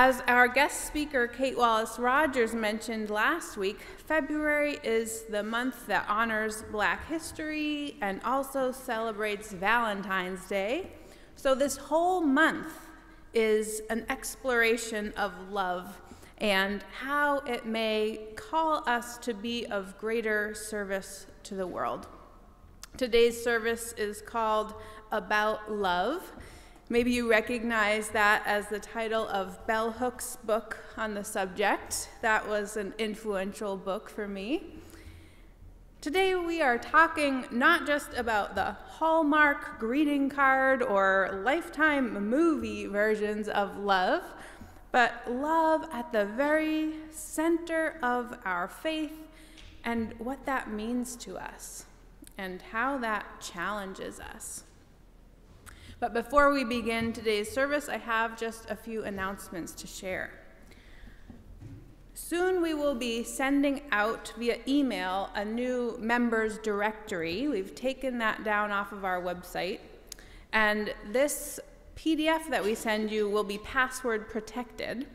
As our guest speaker, Kate Wallace Rogers, mentioned last week, February is the month that honors Black history and also celebrates Valentine's Day. So, this whole month is an exploration of love and how it may call us to be of greater service to the world. Today's service is called About Love. Maybe you recognize that as the title of Bell Hooks' book on the subject. That was an influential book for me. Today we are talking not just about the Hallmark greeting card or lifetime movie versions of love, but love at the very center of our faith and what that means to us and how that challenges us. But before we begin today's service, I have just a few announcements to share. Soon we will be sending out via email a new members directory. We've taken that down off of our website. And this PDF that we send you will be password protected.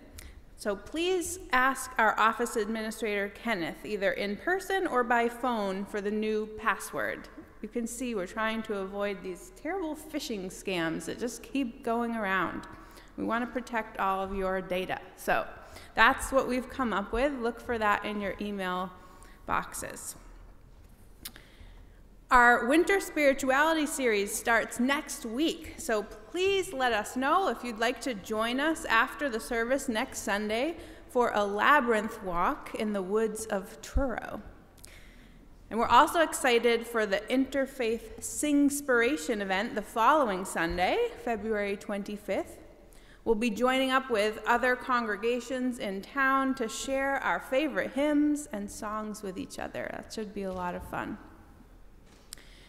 So please ask our office administrator, Kenneth, either in person or by phone for the new password. You can see we're trying to avoid these terrible phishing scams that just keep going around. We want to protect all of your data. So that's what we've come up with. Look for that in your email boxes. Our winter spirituality series starts next week, so please let us know if you'd like to join us after the service next Sunday for a labyrinth walk in the woods of Truro. And we're also excited for the Interfaith Singspiration event the following Sunday, February 25th. We'll be joining up with other congregations in town to share our favorite hymns and songs with each other. That should be a lot of fun.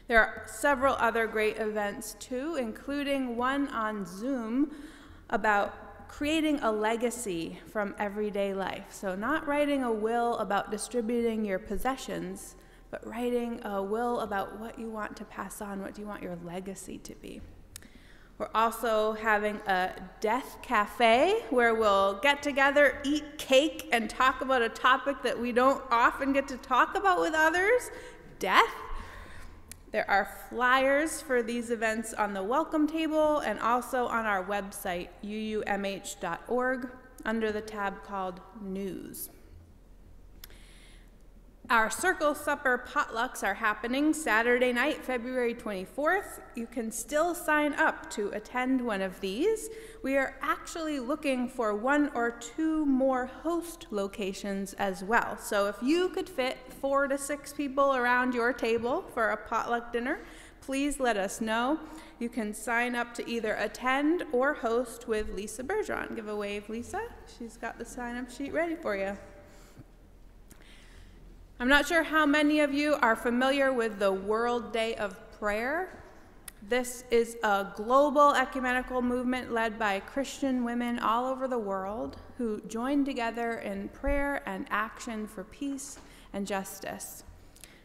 There are several other great events too, including one on Zoom about creating a legacy from everyday life. So, not writing a will about distributing your possessions, but writing a will about what you want to pass on, what do you want your legacy to be. We're also having a death cafe where we'll get together, eat cake, and talk about a topic that we don't often get to talk about with others death. There are flyers for these events on the welcome table and also on our website, uumh.org, under the tab called News. Our Circle Supper potlucks are happening Saturday night, February 24th. You can still sign up to attend one of these. We are actually looking for one or two more host locations as well. So if you could fit four to six people around your table for a potluck dinner, please let us know. You can sign up to either attend or host with Lisa Bergeron. Give a wave, Lisa. She's got the sign up sheet ready for you. I'm not sure how many of you are familiar with the World Day of Prayer. This is a global ecumenical movement led by Christian women all over the world who join together in prayer and action for peace and justice.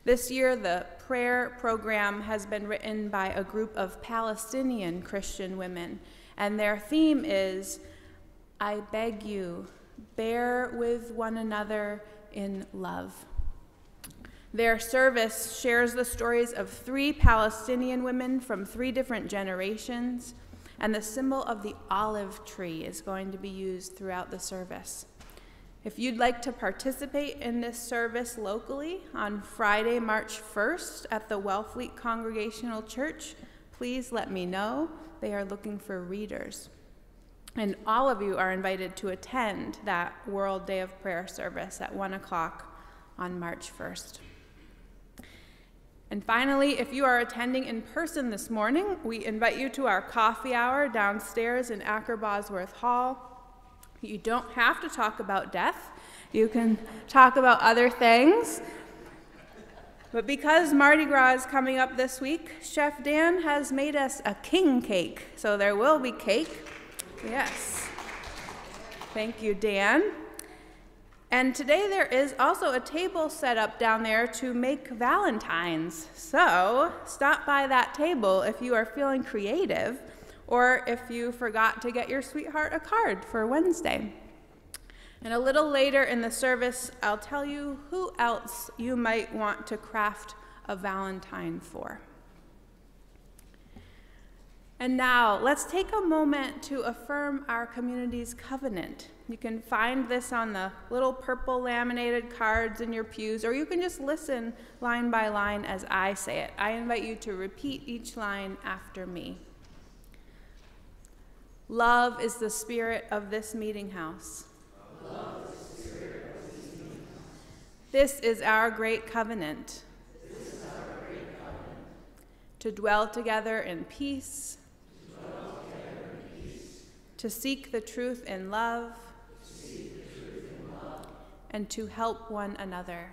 This year, the prayer program has been written by a group of Palestinian Christian women, and their theme is I beg you, bear with one another in love. Their service shares the stories of three Palestinian women from three different generations, and the symbol of the olive tree is going to be used throughout the service. If you'd like to participate in this service locally on Friday, March 1st at the Wellfleet Congregational Church, please let me know. They are looking for readers. And all of you are invited to attend that World Day of Prayer service at 1 o'clock on March 1st. And finally, if you are attending in person this morning, we invite you to our coffee hour downstairs in Acker Bosworth Hall. You don't have to talk about death, you can talk about other things. But because Mardi Gras is coming up this week, Chef Dan has made us a king cake. So there will be cake. Yes. Thank you, Dan. And today there is also a table set up down there to make Valentines. So stop by that table if you are feeling creative, or if you forgot to get your sweetheart a card for Wednesday. And a little later in the service, I'll tell you who else you might want to craft a Valentine for. And now, let's take a moment to affirm our community's covenant. You can find this on the little purple laminated cards in your pews, or you can just listen line by line as I say it. I invite you to repeat each line after me. Love is the spirit of this meeting house. This is our great covenant. To dwell together in peace, to seek the truth in love, and to help one another.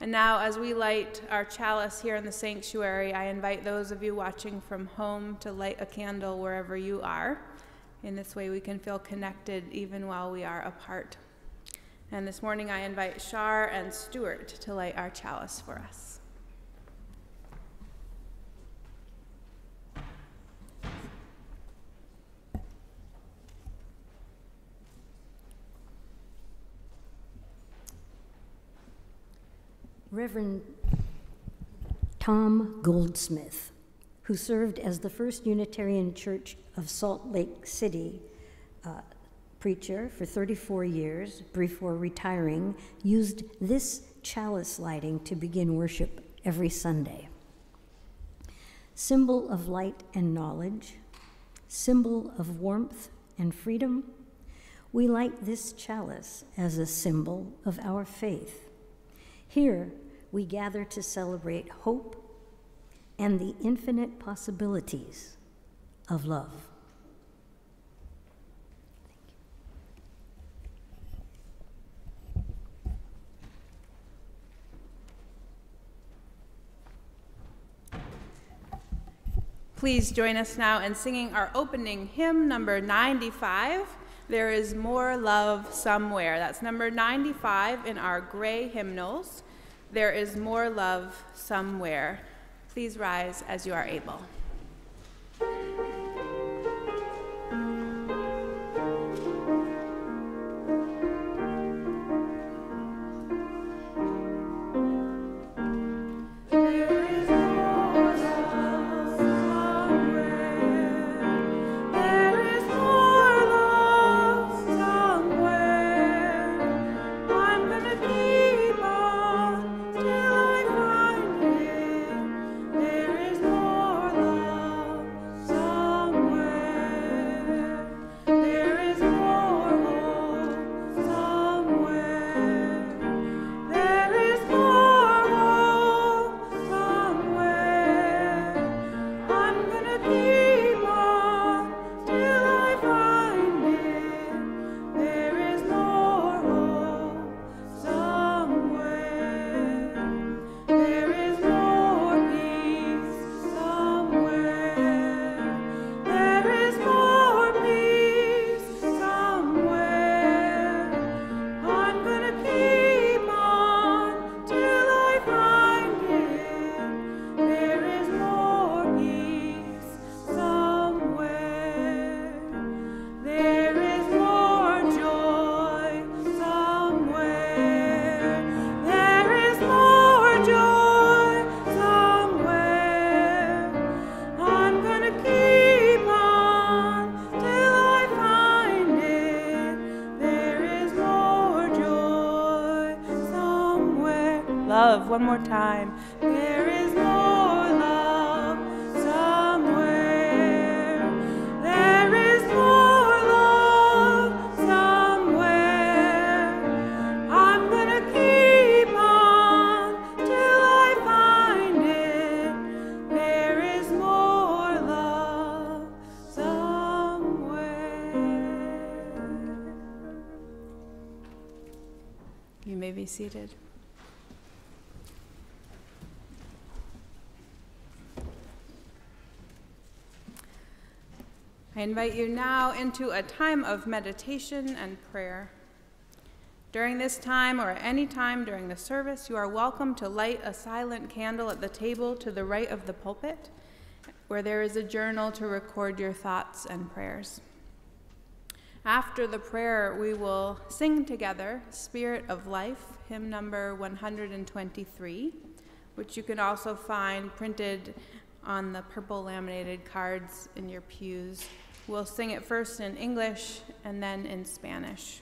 And now, as we light our chalice here in the sanctuary, I invite those of you watching from home to light a candle wherever you are. In this way, we can feel connected even while we are apart. And this morning, I invite Shar and Stuart to light our chalice for us. Reverend Tom Goldsmith, who served as the first Unitarian Church of Salt Lake City uh, preacher for 34 years before retiring, used this chalice lighting to begin worship every Sunday. Symbol of light and knowledge, symbol of warmth and freedom, we light this chalice as a symbol of our faith. Here, we gather to celebrate hope and the infinite possibilities of love. Please join us now in singing our opening hymn, number 95. There is more love somewhere. That's number 95 in our gray hymnals. There is more love somewhere. Please rise as you are able. More time. There is more love somewhere. There is more love somewhere. I'm gonna keep on till I find it. There is more love somewhere. You may be seated. Invite you now into a time of meditation and prayer. During this time or at any time during the service, you are welcome to light a silent candle at the table to the right of the pulpit, where there is a journal to record your thoughts and prayers. After the prayer, we will sing together Spirit of Life, hymn number 123, which you can also find printed on the purple laminated cards in your pews. We'll sing it first in English and then in Spanish.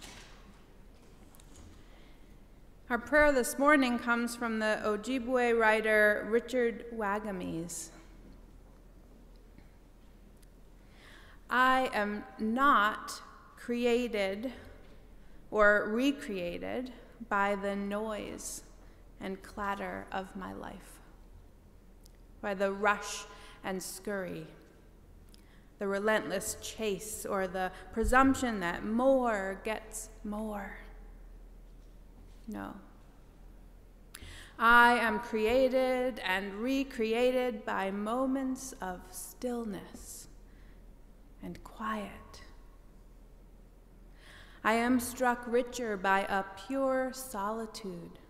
Our prayer this morning comes from the Ojibwe writer Richard Wagamese. I am not created or recreated by the noise and clatter of my life, by the rush and scurry, the relentless chase, or the presumption that more gets more. No. I am created and recreated by moments of stillness and quiet. I am struck richer by a pure solitude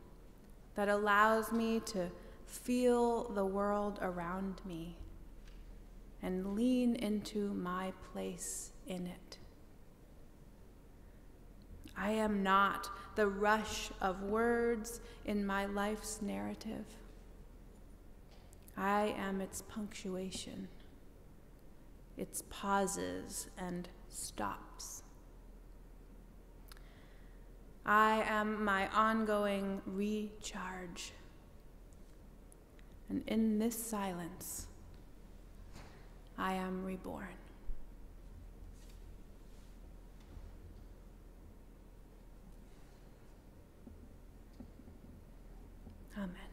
that allows me to feel the world around me and lean into my place in it. I am not the rush of words in my life's narrative. I am its punctuation, its pauses and stops. I am my ongoing recharge. And in this silence, I am reborn. Amen.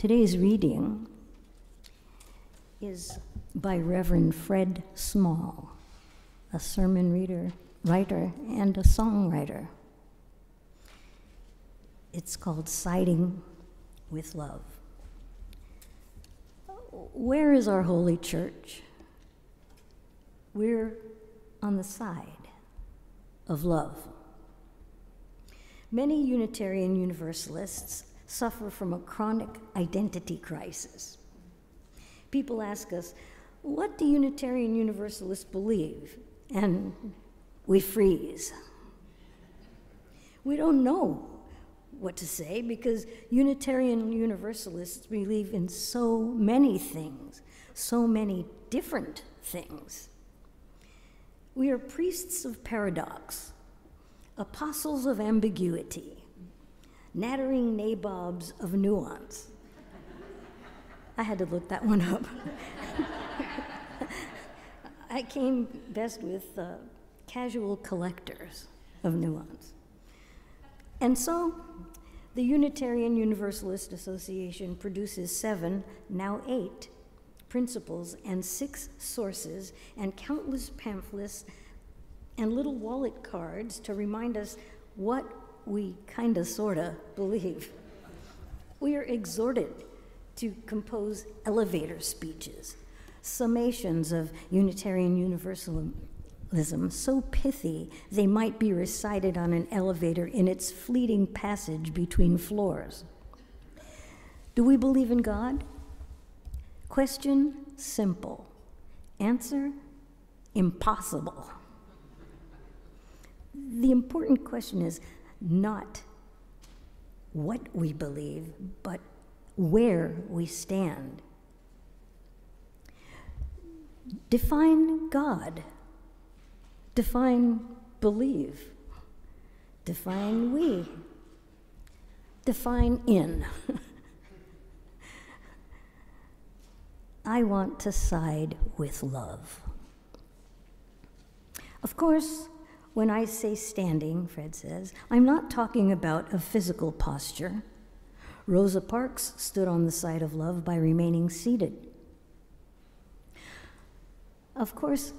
Today's reading is by Reverend Fred Small, a sermon reader, writer, and a songwriter. It's called Siding with Love. Where is our holy church? We're on the side of love. Many Unitarian Universalists suffer from a chronic identity crisis. People ask us, What do Unitarian Universalists believe? And we freeze. We don't know what to say because Unitarian Universalists believe in so many things, so many different things. We are priests of paradox, apostles of ambiguity, nattering nabobs of nuance. I had to look that one up. I came best with uh, casual collectors of nuance. And so, the Unitarian Universalist Association produces seven, now eight, principles and six sources and countless pamphlets and little wallet cards to remind us what we kind of sort of believe. We are exhorted to compose elevator speeches, summations of Unitarian Universalism so pithy they might be recited on an elevator in its fleeting passage between floors. Do we believe in God? Question simple. Answer impossible. The important question is not what we believe, but where we stand. Define God. Define believe. Define we. Define in. I want to side with love. Of course, when I say standing, Fred says, I'm not talking about a physical posture. Rosa Parks stood on the side of love by remaining seated. Of course,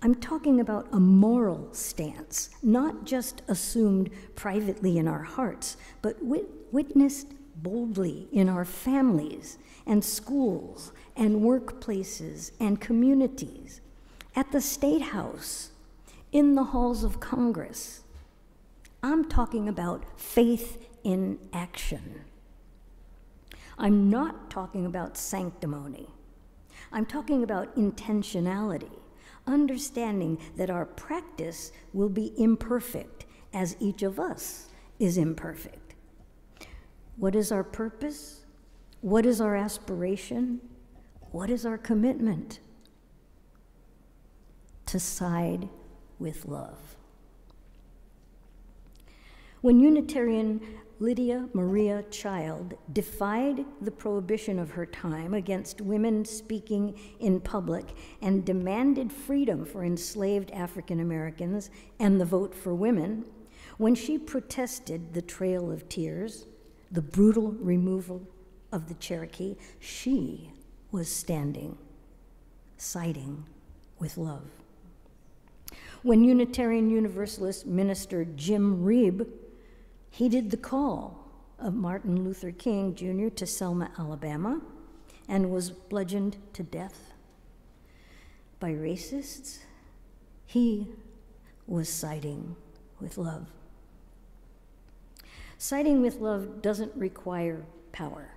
I'm talking about a moral stance, not just assumed privately in our hearts, but wit- witnessed boldly in our families and schools and workplaces and communities, at the State House, in the halls of Congress. I'm talking about faith in action. I'm not talking about sanctimony. I'm talking about intentionality, understanding that our practice will be imperfect as each of us is imperfect. What is our purpose? What is our aspiration? What is our commitment? To side with love. When Unitarian Lydia Maria Child defied the prohibition of her time against women speaking in public and demanded freedom for enslaved African Americans and the vote for women, when she protested the Trail of Tears, the brutal removal of the Cherokee, she was standing, siding with love. When Unitarian Universalist minister Jim Reeb heeded the call of Martin Luther King Jr. to Selma, Alabama, and was bludgeoned to death by racists, he was siding with love. Siding with love doesn't require power.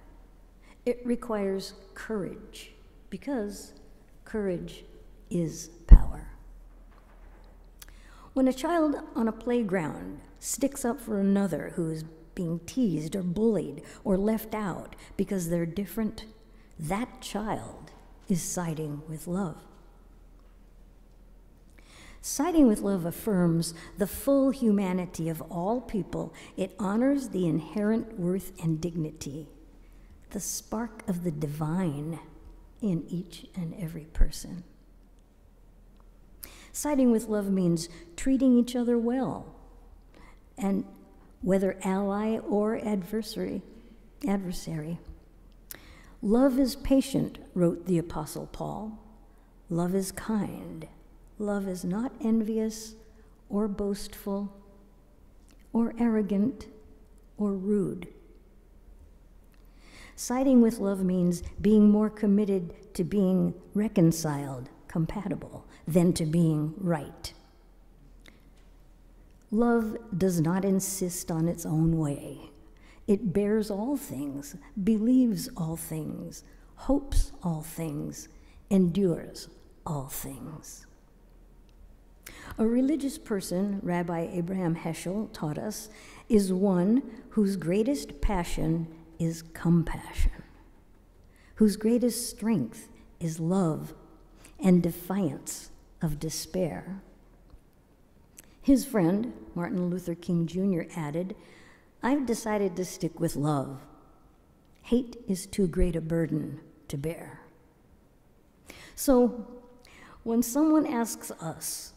It requires courage because courage is. When a child on a playground sticks up for another who is being teased or bullied or left out because they're different, that child is siding with love. Siding with love affirms the full humanity of all people. It honors the inherent worth and dignity the spark of the divine in each and every person. Siding with love means treating each other well, and whether ally or adversary, adversary. Love is patient, wrote the Apostle Paul. Love is kind. Love is not envious or boastful or arrogant or rude. Siding with love means being more committed to being reconciled, compatible, than to being right. Love does not insist on its own way. It bears all things, believes all things, hopes all things, endures all things. A religious person, Rabbi Abraham Heschel taught us, is one whose greatest passion is compassion, whose greatest strength is love and defiance of despair. His friend, Martin Luther King Jr., added, I've decided to stick with love. Hate is too great a burden to bear. So, when someone asks us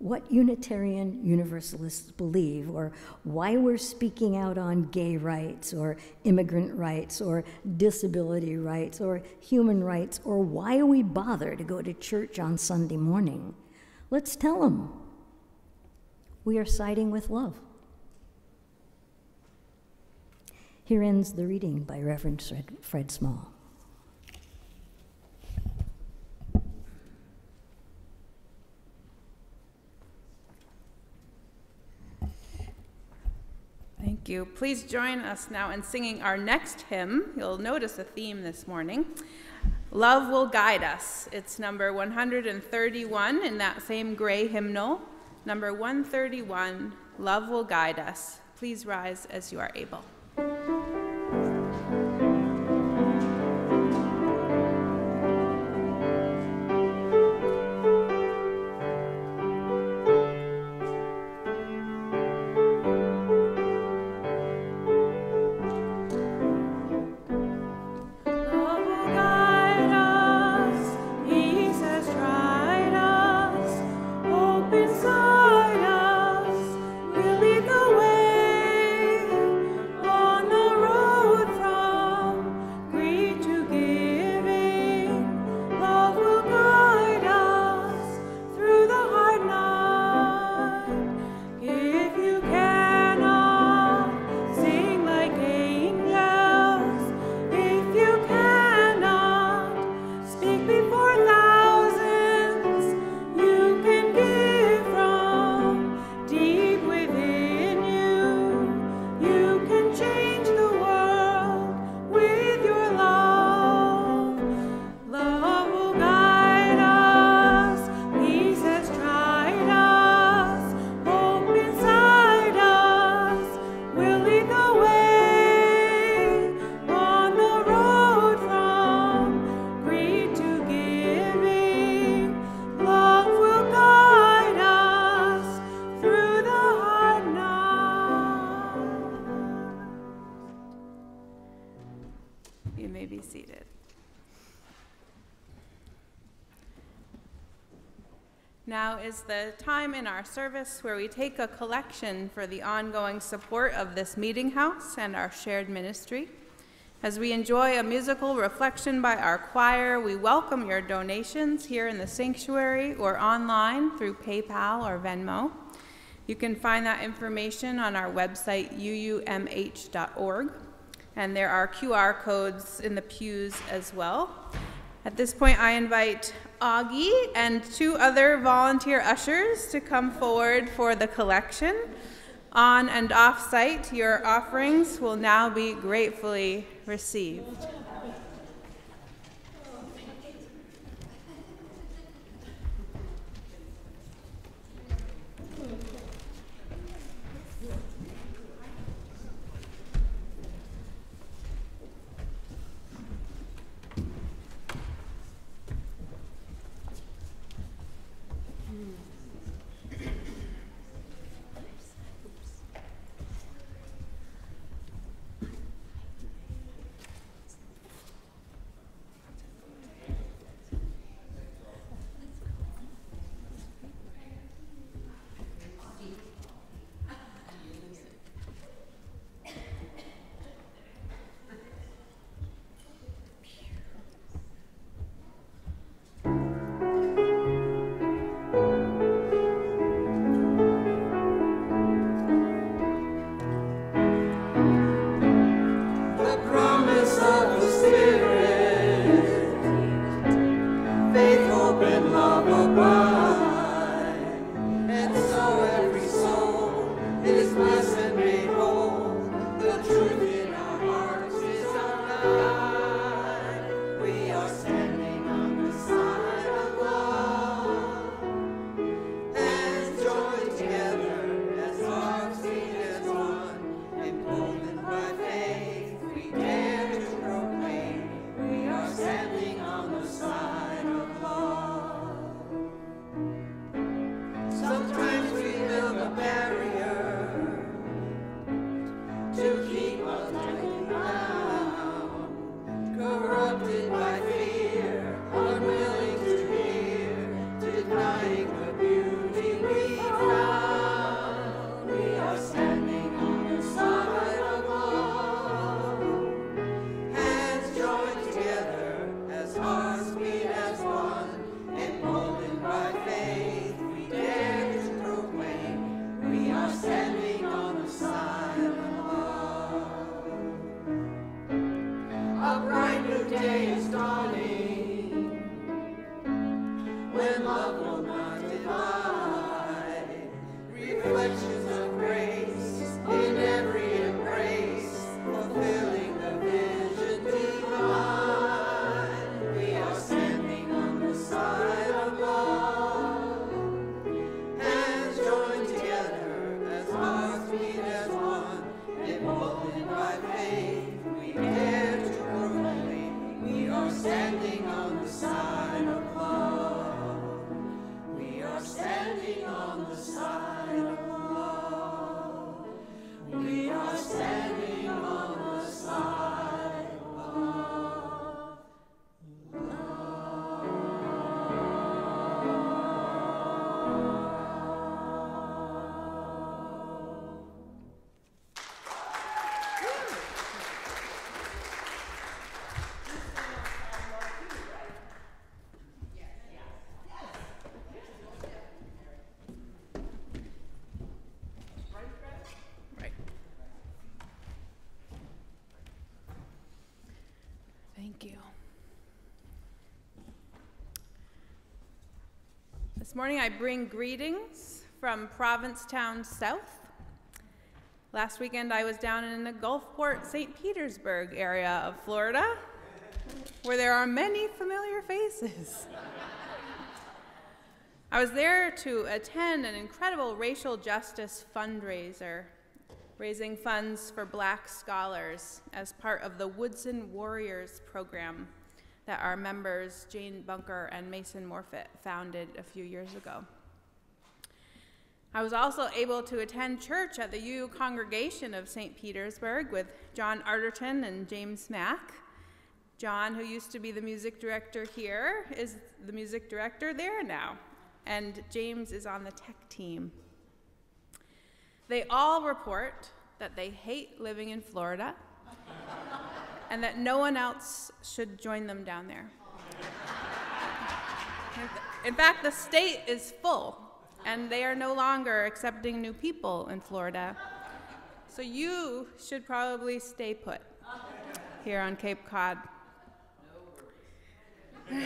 what Unitarian Universalists believe, or why we're speaking out on gay rights, or immigrant rights, or disability rights, or human rights, or why we bother to go to church on Sunday morning, let's tell them we are siding with love. Here ends the reading by Reverend Fred, Small. Thank you. Please join us now in singing our next hymn. You'll notice a theme this morning. Love Will Guide Us. It's number 131 in that same gray hymnal. Number 131, Love Will Guide Us. Please rise as you are able. Is the time in our service where we take a collection for the ongoing support of this meeting house and our shared ministry. As we enjoy a musical reflection by our choir, we welcome your donations here in the sanctuary or online through PayPal or Venmo. You can find that information on our website, uumh.org, and there are QR codes in the pews as well. At this point, I invite Augie and two other volunteer ushers to come forward for the collection. On and off site, your offerings will now be gratefully received. This morning I bring greetings from Provincetown South. Last weekend I was down in the Gulfport, St. Petersburg area of Florida, where there are many familiar faces. I was there to attend an incredible racial justice fundraiser, raising funds for black scholars as part of the Woodson Warriors program that our members, Jane Bunker and Mason Morfitt, founded a few years ago. I was also able to attend church at the UU congregation of St. Petersburg with John Arterton and James Mack. John, who used to be the music director here, is the music director there now, and James is on the tech team. They all report that they hate living in Florida and that no one else should join them down there. In fact, the state is full, and they are no longer accepting new people in Florida. So you should probably stay put here on Cape Cod. but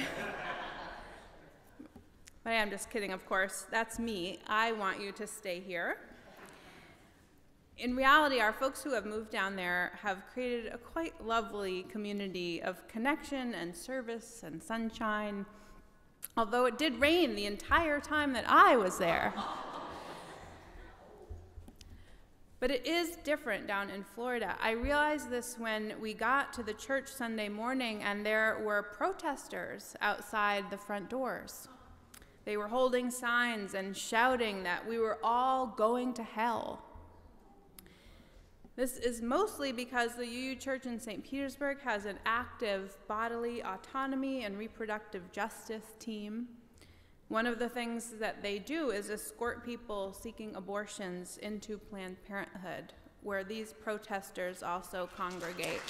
I am just kidding, of course. That's me. I want you to stay here in reality, our folks who have moved down there have created a quite lovely community of connection and service and sunshine, although it did rain the entire time that I was there. But it is different down in Florida. I realized this when we got to the church Sunday morning and there were protesters outside the front doors. They were holding signs and shouting that we were all going to hell. This is mostly because the UU Church in St. Petersburg has an active bodily autonomy and reproductive justice team. One of the things that they do is escort people seeking abortions into Planned Parenthood, where these protesters also congregate.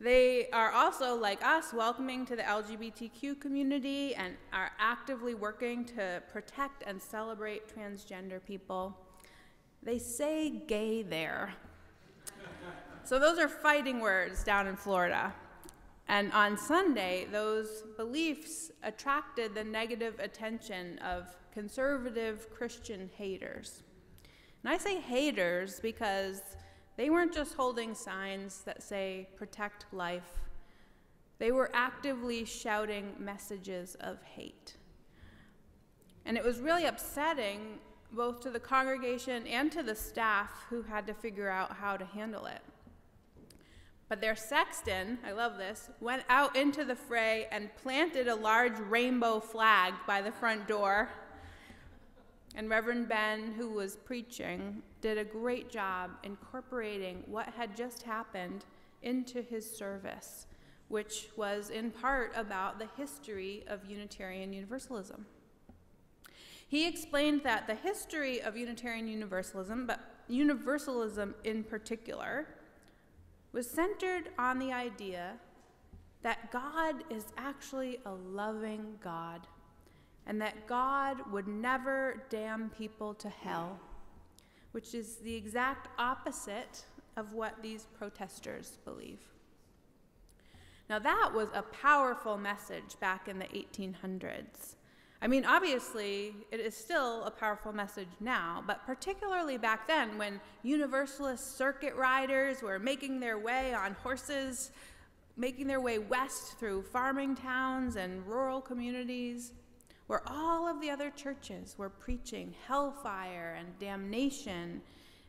They are also, like us, welcoming to the LGBTQ community and are actively working to protect and celebrate transgender people. They say gay there. so those are fighting words down in Florida. And on Sunday, those beliefs attracted the negative attention of conservative Christian haters. And I say haters because they weren't just holding signs that say, protect life. They were actively shouting messages of hate. And it was really upsetting both to the congregation and to the staff who had to figure out how to handle it. But their sexton, I love this, went out into the fray and planted a large rainbow flag by the front door and Reverend Ben, who was preaching, did a great job incorporating what had just happened into his service, which was in part about the history of Unitarian Universalism. He explained that the history of Unitarian Universalism, but Universalism in particular, was centered on the idea that God is actually a loving God and that God would never damn people to hell, which is the exact opposite of what these protesters believe. Now, that was a powerful message back in the 1800s. I mean, obviously, it is still a powerful message now, but particularly back then when Universalist circuit riders were making their way on horses, making their way west through farming towns and rural communities, where all of the other churches were preaching hellfire and damnation,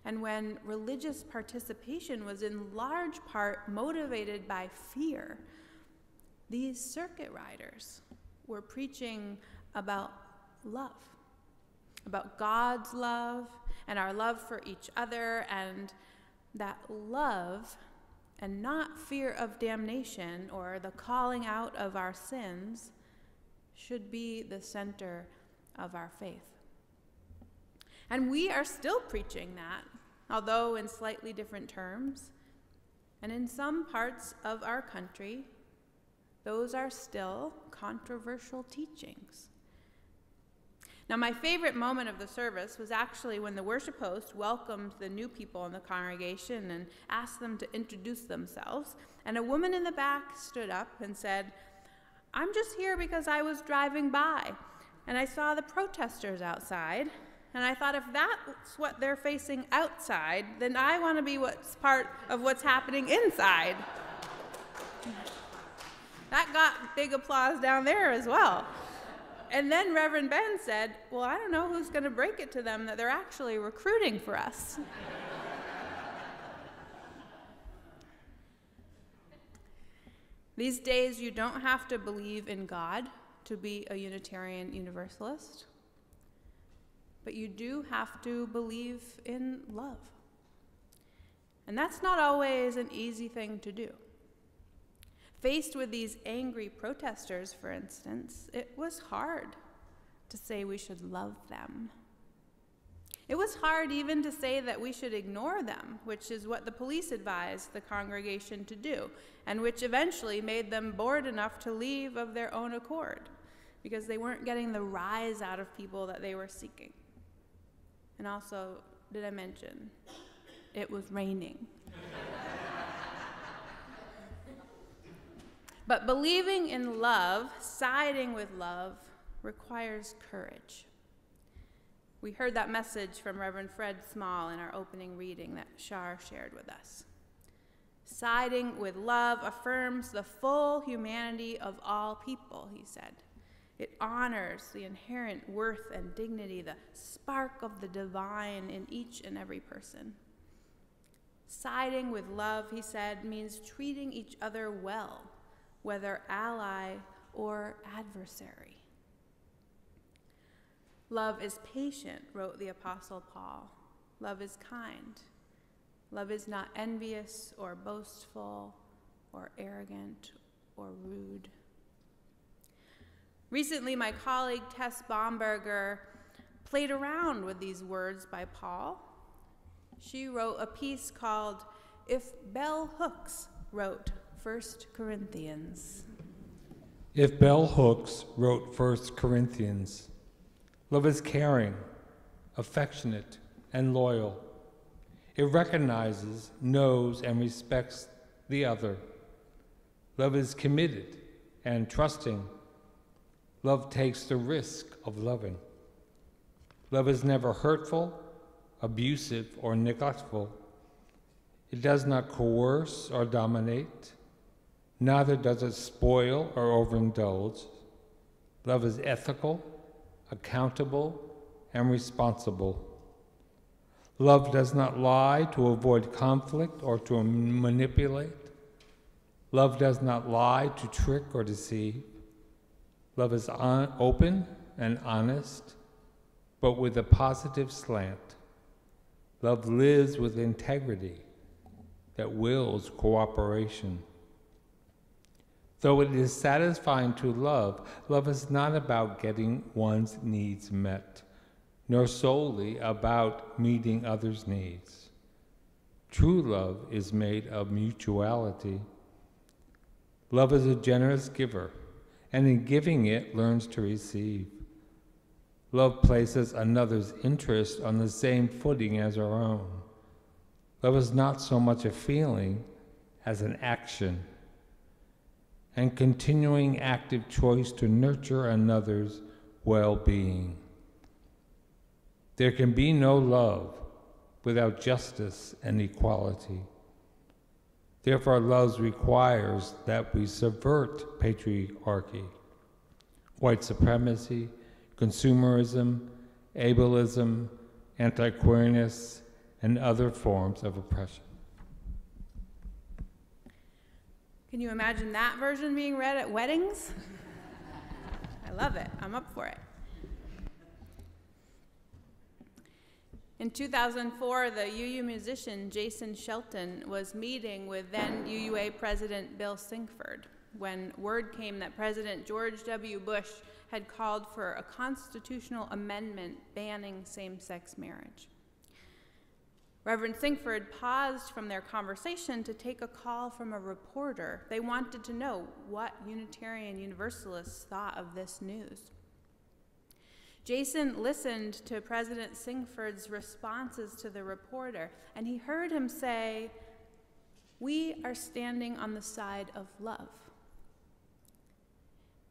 and when religious participation was in large part motivated by fear. These circuit riders were preaching about love, about God's love and our love for each other, and that love and not fear of damnation or the calling out of our sins should be the center of our faith. And we are still preaching that, although in slightly different terms. And in some parts of our country, those are still controversial teachings. Now, my favorite moment of the service was actually when the worship host welcomed the new people in the congregation and asked them to introduce themselves. And a woman in the back stood up and said, I'm just here because I was driving by and I saw the protesters outside. And I thought, if that's what they're facing outside, then I want to be what's part of what's happening inside. That got big applause down there as well. And then Reverend Ben said, Well, I don't know who's going to break it to them that they're actually recruiting for us. These days, you don't have to believe in God to be a Unitarian Universalist, but you do have to believe in love. And that's not always an easy thing to do. Faced with these angry protesters, for instance, it was hard to say we should love them. It was hard even to say that we should ignore them, which is what the police advised the congregation to do, and which eventually made them bored enough to leave of their own accord because they weren't getting the rise out of people that they were seeking. And also, did I mention, it was raining. But believing in love, siding with love, requires courage. We heard that message from Reverend Fred Small in our opening reading that Shar shared with us. Siding with love affirms the full humanity of all people, he said. It honors the inherent worth and dignity, the spark of the divine in each and every person. Siding with love, he said, means treating each other well whether ally or adversary. Love is patient, wrote the Apostle Paul. Love is kind. Love is not envious or boastful or arrogant or rude. Recently, my colleague Tess Baumberger played around with these words by Paul. She wrote a piece called If Bell Hooks Wrote 1 Corinthians. If Bell Hooks wrote 1 Corinthians, love is caring, affectionate, and loyal. It recognizes, knows, and respects the other. Love is committed and trusting. Love takes the risk of loving. Love is never hurtful, abusive, or neglectful. It does not coerce or dominate. Neither does it spoil or overindulge. Love is ethical, accountable, and responsible. Love does not lie to avoid conflict or to manipulate. Love does not lie to trick or deceive. Love is on, open and honest, but with a positive slant. Love lives with integrity that wills cooperation. Though it is satisfying to love, love is not about getting one's needs met, nor solely about meeting others' needs. True love is made of mutuality. Love is a generous giver, and in giving it learns to receive. Love places another's interest on the same footing as our own. Love is not so much a feeling as an action and continuing active choice to nurture another's well being. There can be no love without justice and equality. Therefore, love requires that we subvert patriarchy, white supremacy, consumerism, ableism, anti queerness, and other forms of oppression. Can you imagine that version being read at weddings? I love it. I'm up for it. In 2004, the UU musician Jason Shelton was meeting with then UUA President Bill Sinkford when word came that President George W. Bush had called for a constitutional amendment banning same sex marriage. Reverend Sinkford paused from their conversation to take a call from a reporter. They wanted to know what Unitarian Universalists thought of this news. Jason listened to President Sinkford's responses to the reporter, and he heard him say, We are standing on the side of love.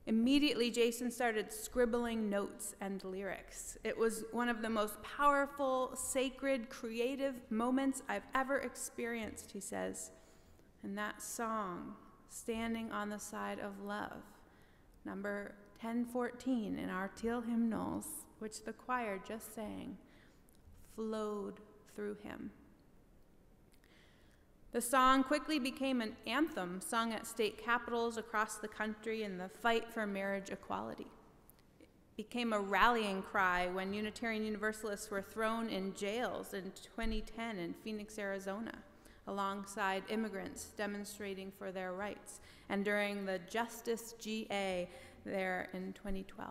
Immediately, Jason started scribbling notes and lyrics. It was one of the most powerful, sacred, creative moments I've ever experienced, he says. And that song, Standing on the Side of Love, number 1014 in our teal hymnals, which the choir just sang, flowed through him. The song quickly became an anthem sung at state capitals across the country in the fight for marriage equality. It became a rallying cry when Unitarian Universalists were thrown in jails in 2010 in Phoenix, Arizona, alongside immigrants demonstrating for their rights, and during the Justice GA there in 2012.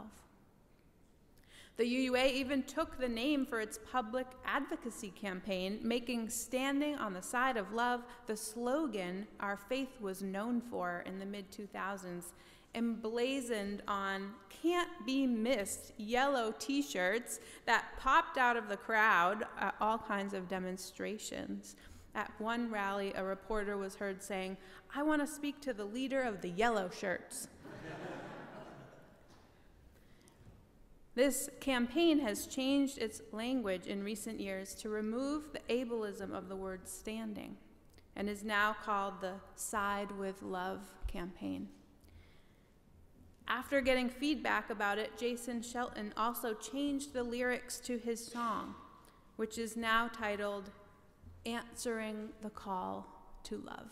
The UUA even took the name for its public advocacy campaign, making Standing on the Side of Love the slogan our faith was known for in the mid 2000s, emblazoned on can't be missed yellow t shirts that popped out of the crowd at all kinds of demonstrations. At one rally, a reporter was heard saying, I want to speak to the leader of the yellow shirts. This campaign has changed its language in recent years to remove the ableism of the word standing and is now called the Side with Love campaign. After getting feedback about it, Jason Shelton also changed the lyrics to his song, which is now titled Answering the Call to Love.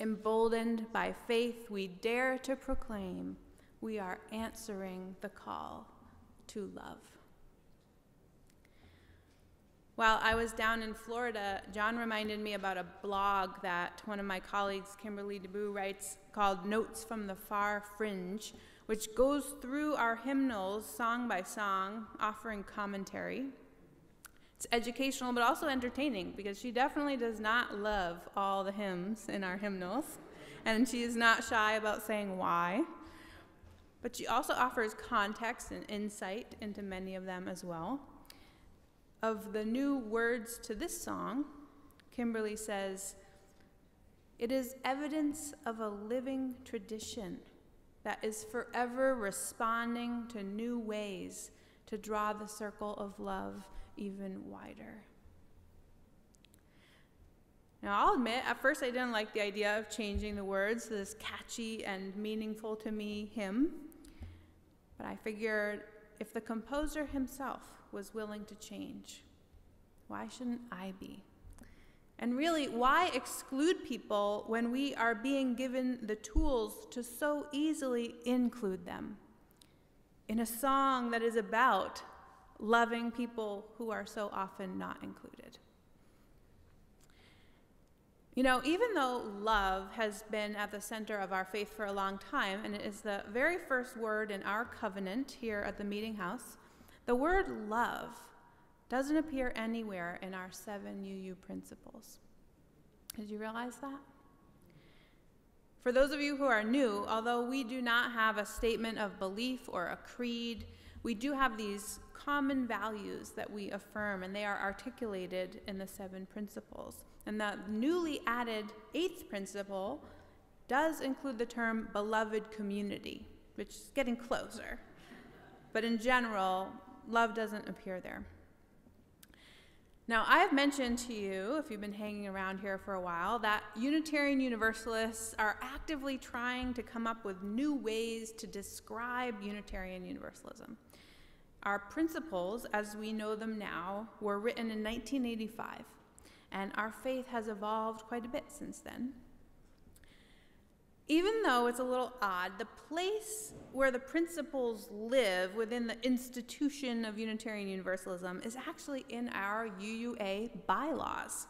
Emboldened by faith, we dare to proclaim we are answering the call to love. While I was down in Florida, John reminded me about a blog that one of my colleagues, Kimberly Debus, writes called Notes from the Far Fringe, which goes through our hymnals song by song, offering commentary. It's educational but also entertaining because she definitely does not love all the hymns in our hymnals, and she is not shy about saying why. But she also offers context and insight into many of them as well. Of the new words to this song, Kimberly says, It is evidence of a living tradition that is forever responding to new ways to draw the circle of love even wider. Now, I'll admit, at first I didn't like the idea of changing the words to this catchy and meaningful to me hymn. But I figured if the composer himself was willing to change, why shouldn't I be? And really, why exclude people when we are being given the tools to so easily include them in a song that is about loving people who are so often not included? You know, even though love has been at the center of our faith for a long time, and it is the very first word in our covenant here at the meeting house, the word love doesn't appear anywhere in our seven UU principles. Did you realize that? For those of you who are new, although we do not have a statement of belief or a creed, we do have these common values that we affirm, and they are articulated in the seven principles. And the newly added eighth principle does include the term beloved community, which is getting closer. But in general, love doesn't appear there. Now, I have mentioned to you, if you've been hanging around here for a while, that Unitarian Universalists are actively trying to come up with new ways to describe Unitarian Universalism. Our principles, as we know them now, were written in 1985, and our faith has evolved quite a bit since then. Even though it's a little odd, the place where the principles live within the institution of Unitarian Universalism is actually in our UUA bylaws.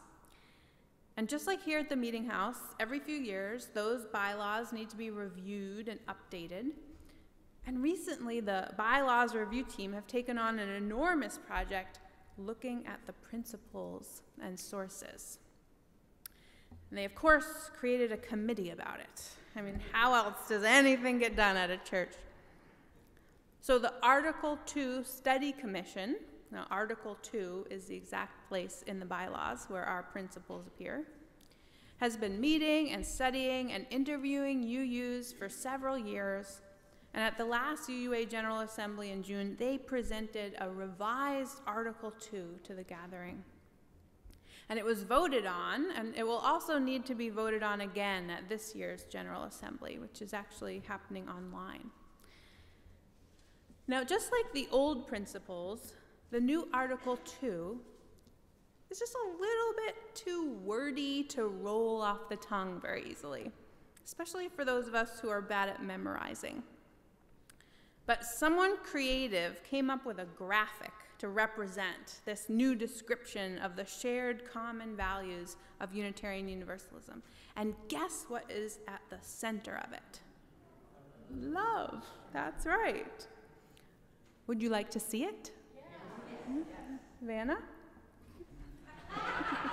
And just like here at the Meeting House, every few years, those bylaws need to be reviewed and updated. And recently, the bylaws review team have taken on an enormous project looking at the principles and sources. And they, of course, created a committee about it. I mean, how else does anything get done at a church? So, the Article 2 Study Commission, now, Article 2 is the exact place in the bylaws where our principles appear, has been meeting and studying and interviewing UUs for several years. And at the last UUA General Assembly in June, they presented a revised Article 2 to the gathering and it was voted on, and it will also need to be voted on again at this year's General Assembly, which is actually happening online. Now, just like the old principles, the new Article 2 is just a little bit too wordy to roll off the tongue very easily, especially for those of us who are bad at memorizing. But someone creative came up with a graphic to represent this new description of the shared common values of Unitarian Universalism. And guess what is at the center of it? Love. That's right. Would you like to see it? Yeah. Mm-hmm. Vanna?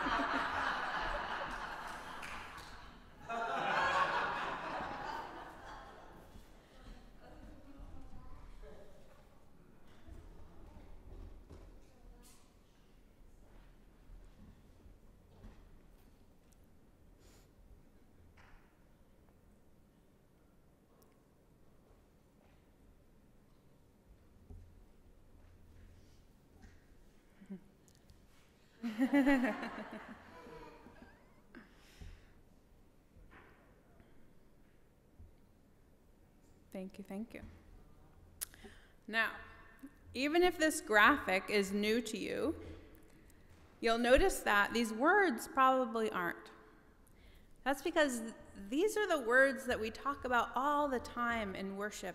thank you, thank you. Now, even if this graphic is new to you, you'll notice that these words probably aren't. That's because these are the words that we talk about all the time in worship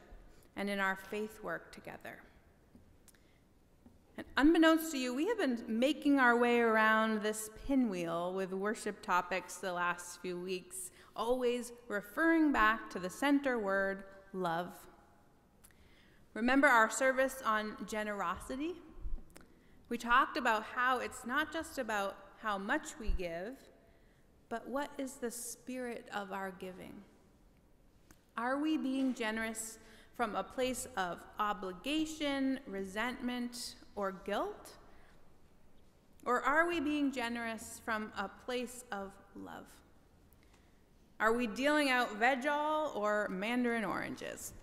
and in our faith work together. Unbeknownst to you, we have been making our way around this pinwheel with worship topics the last few weeks, always referring back to the center word, love. Remember our service on generosity? We talked about how it's not just about how much we give, but what is the spirit of our giving? Are we being generous from a place of obligation, resentment, or guilt? Or are we being generous from a place of love? Are we dealing out veggie or mandarin oranges?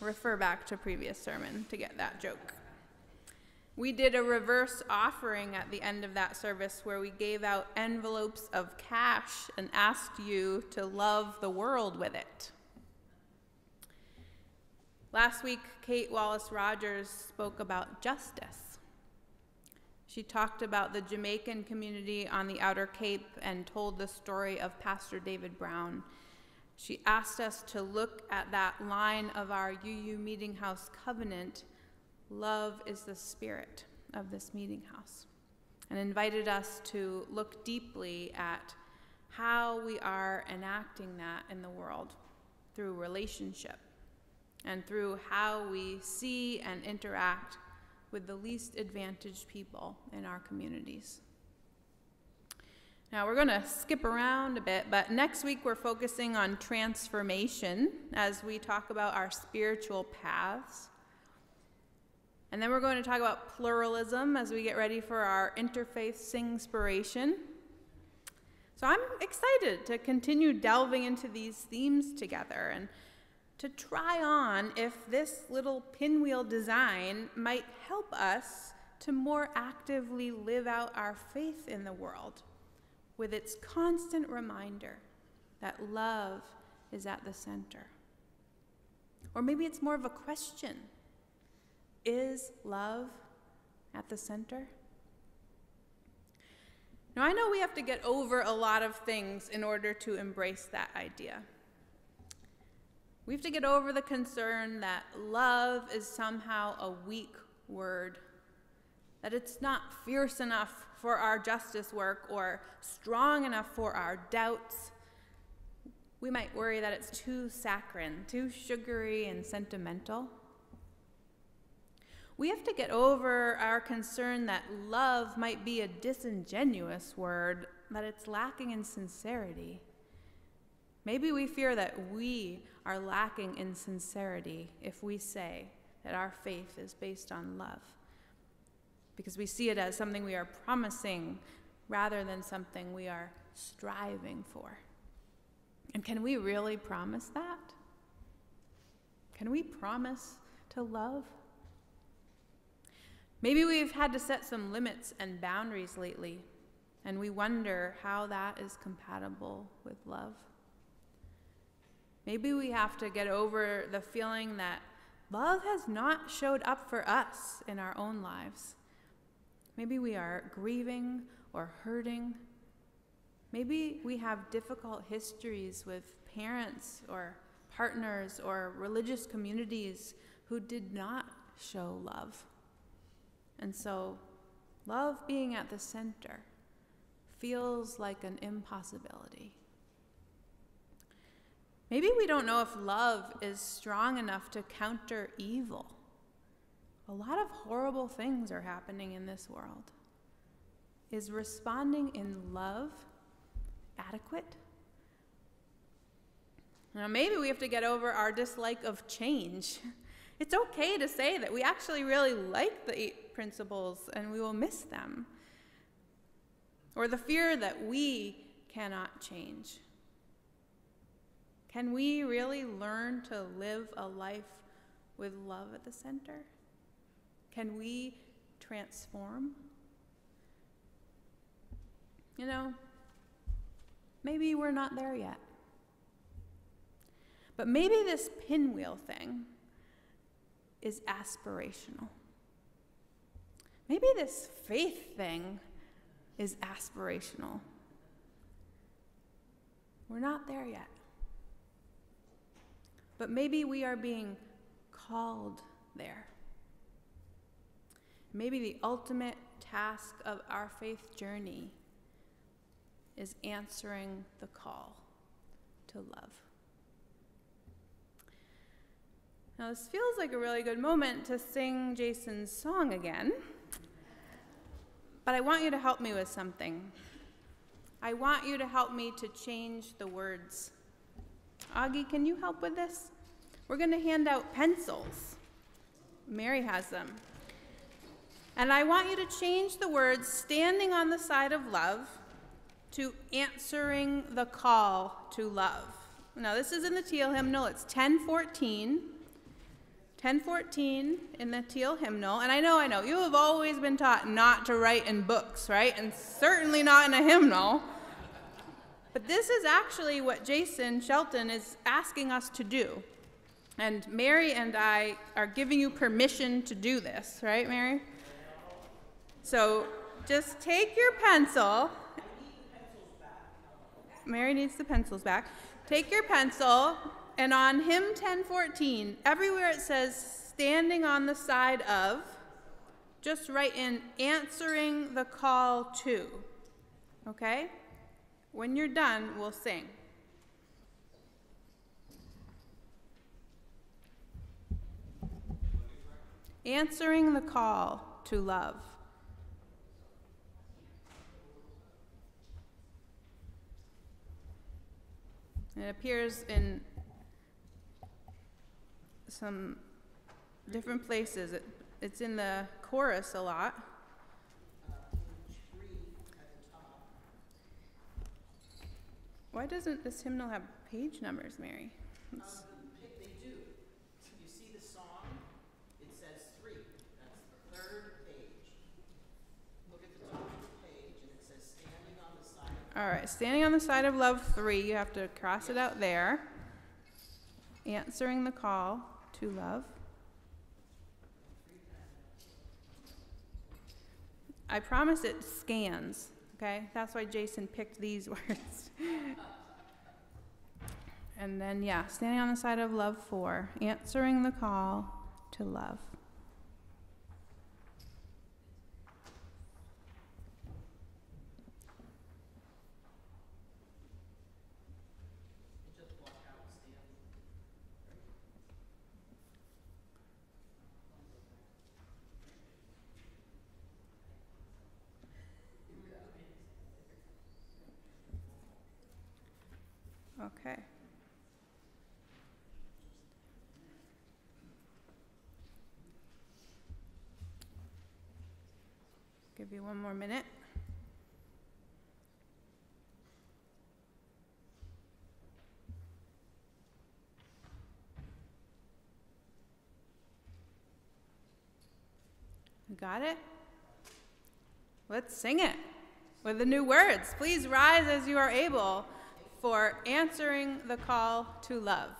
Refer back to previous sermon to get that joke. We did a reverse offering at the end of that service where we gave out envelopes of cash and asked you to love the world with it. Last week, Kate Wallace Rogers spoke about justice. She talked about the Jamaican community on the Outer Cape and told the story of Pastor David Brown. She asked us to look at that line of our UU Meeting House covenant love is the spirit of this meeting house, and invited us to look deeply at how we are enacting that in the world through relationship and through how we see and interact with the least advantaged people in our communities. Now, we're going to skip around a bit, but next week we're focusing on transformation as we talk about our spiritual paths. And then we're going to talk about pluralism as we get ready for our interfaith singspiration. So I'm excited to continue delving into these themes together and to try on if this little pinwheel design might help us to more actively live out our faith in the world with its constant reminder that love is at the center. Or maybe it's more of a question Is love at the center? Now, I know we have to get over a lot of things in order to embrace that idea. We have to get over the concern that love is somehow a weak word, that it's not fierce enough for our justice work or strong enough for our doubts. We might worry that it's too saccharine, too sugary and sentimental. We have to get over our concern that love might be a disingenuous word, that it's lacking in sincerity. Maybe we fear that we are lacking in sincerity if we say that our faith is based on love, because we see it as something we are promising rather than something we are striving for. And can we really promise that? Can we promise to love? Maybe we've had to set some limits and boundaries lately, and we wonder how that is compatible with love. Maybe we have to get over the feeling that love has not showed up for us in our own lives. Maybe we are grieving or hurting. Maybe we have difficult histories with parents or partners or religious communities who did not show love. And so, love being at the center feels like an impossibility. Maybe we don't know if love is strong enough to counter evil. A lot of horrible things are happening in this world. Is responding in love adequate? Now, maybe we have to get over our dislike of change. It's okay to say that we actually really like the eight principles and we will miss them. Or the fear that we cannot change. Can we really learn to live a life with love at the center? Can we transform? You know, maybe we're not there yet. But maybe this pinwheel thing is aspirational. Maybe this faith thing is aspirational. We're not there yet. But maybe we are being called there. Maybe the ultimate task of our faith journey is answering the call to love. Now, this feels like a really good moment to sing Jason's song again, but I want you to help me with something. I want you to help me to change the words. Augie, can you help with this? We're going to hand out pencils. Mary has them. And I want you to change the words standing on the side of love to answering the call to love. Now, this is in the Teal hymnal, it's 1014. 1014 in the Teal hymnal, and I know, I know, you have always been taught not to write in books, right? And certainly not in a hymnal. But this is actually what Jason Shelton is asking us to do. And Mary and I are giving you permission to do this, right, Mary? So just take your pencil. Mary needs the pencils back. Take your pencil and on hymn 1014, everywhere it says standing on the side of, just write in answering the call to. Okay? When you're done, we'll sing. Answering the call to love. It appears in some different places. It, it's in the chorus a lot. Why doesn't this hymnal have page numbers, Mary? Um, Pick- They do. You see the song? It says three. That's the third page. Look at the top of the page and it says standing on the side of All right, standing on the side of love three, you have to cross it out there. Answering the call to love. I promise it scans, okay? That's why Jason picked these words. and then, yeah, standing on the side of love for, answering the call to love. Okay. Give you one more minute. Got it? Let's sing it with the new words. Please rise as you are able for answering the call to love.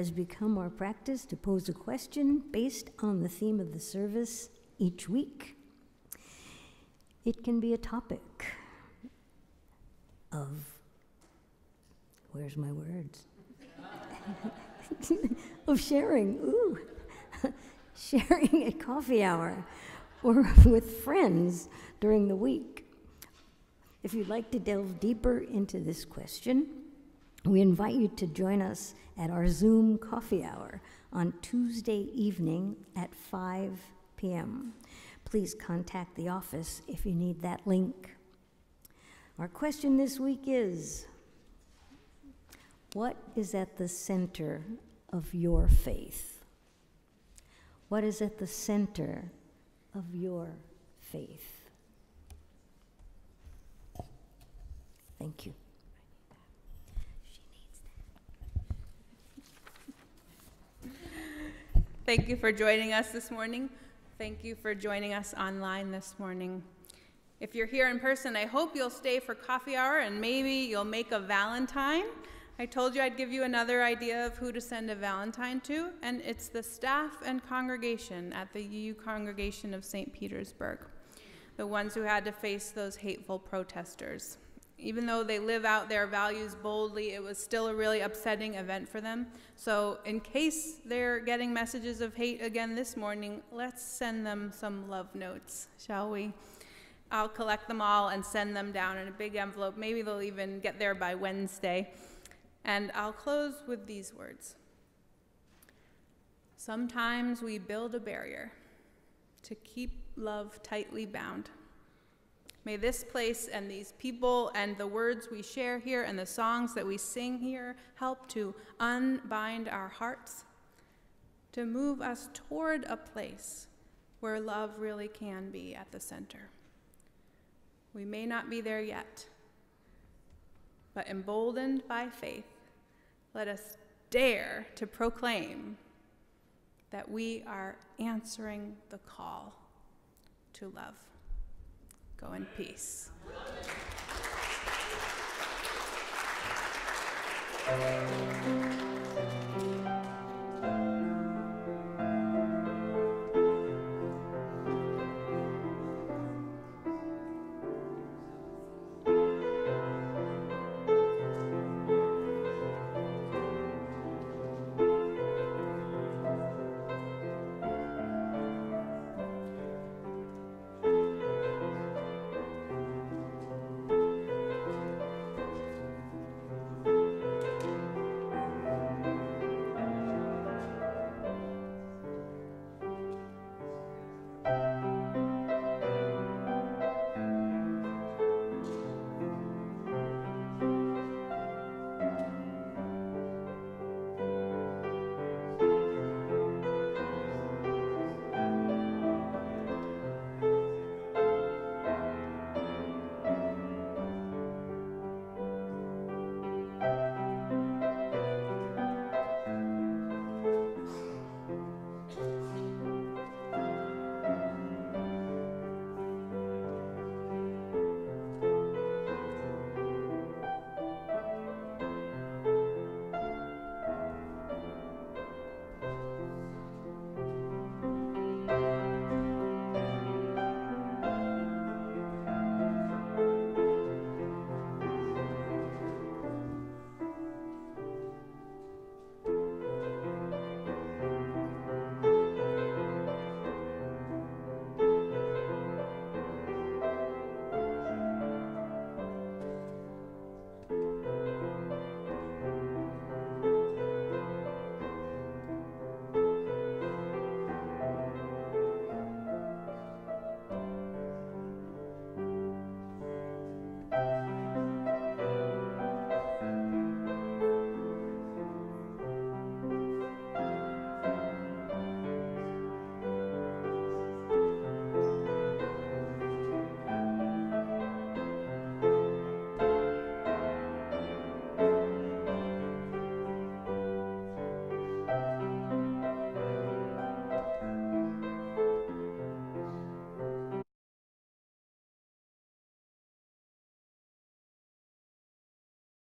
Has become our practice to pose a question based on the theme of the service each week. It can be a topic of, where's my words? of sharing, ooh, sharing at coffee hour or with friends during the week. If you'd like to delve deeper into this question, we invite you to join us at our Zoom coffee hour on Tuesday evening at 5 p.m. Please contact the office if you need that link. Our question this week is What is at the center of your faith? What is at the center of your faith? Thank you. Thank you for joining us this morning. Thank you for joining us online this morning. If you're here in person, I hope you'll stay for coffee hour and maybe you'll make a Valentine. I told you I'd give you another idea of who to send a Valentine to, and it's the staff and congregation at the UU Congregation of St. Petersburg, the ones who had to face those hateful protesters. Even though they live out their values boldly, it was still a really upsetting event for them. So, in case they're getting messages of hate again this morning, let's send them some love notes, shall we? I'll collect them all and send them down in a big envelope. Maybe they'll even get there by Wednesday. And I'll close with these words Sometimes we build a barrier to keep love tightly bound. May this place and these people and the words we share here and the songs that we sing here help to unbind our hearts, to move us toward a place where love really can be at the center. We may not be there yet, but emboldened by faith, let us dare to proclaim that we are answering the call to love. Go in peace.